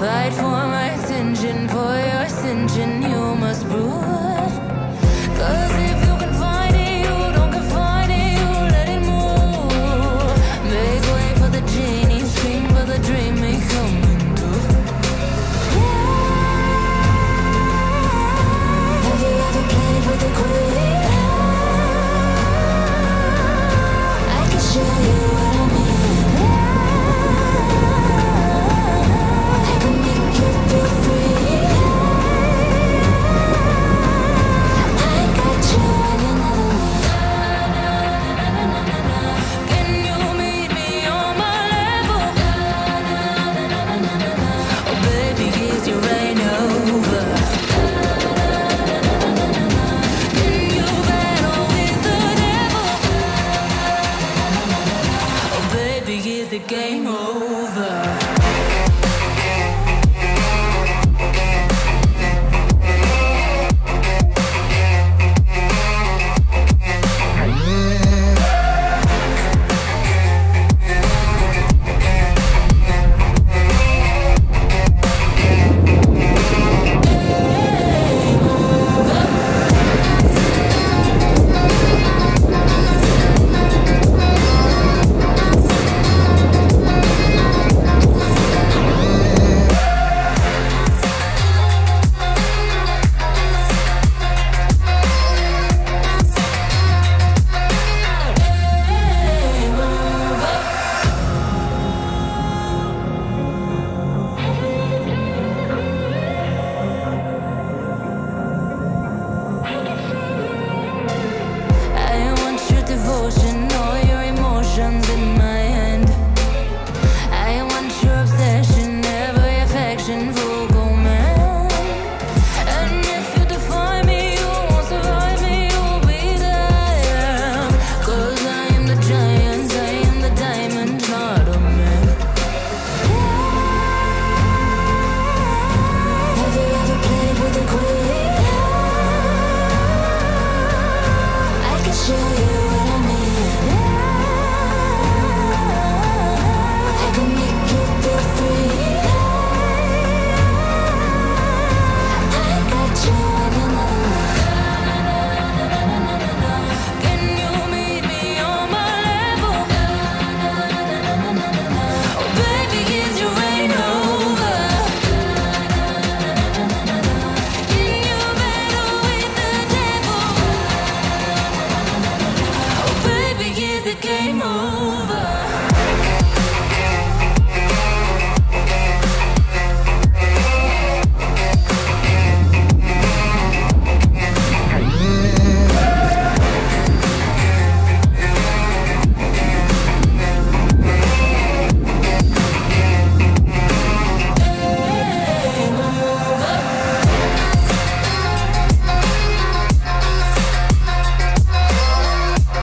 fight for my engine, for your engine, you must rule. anymore.